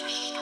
just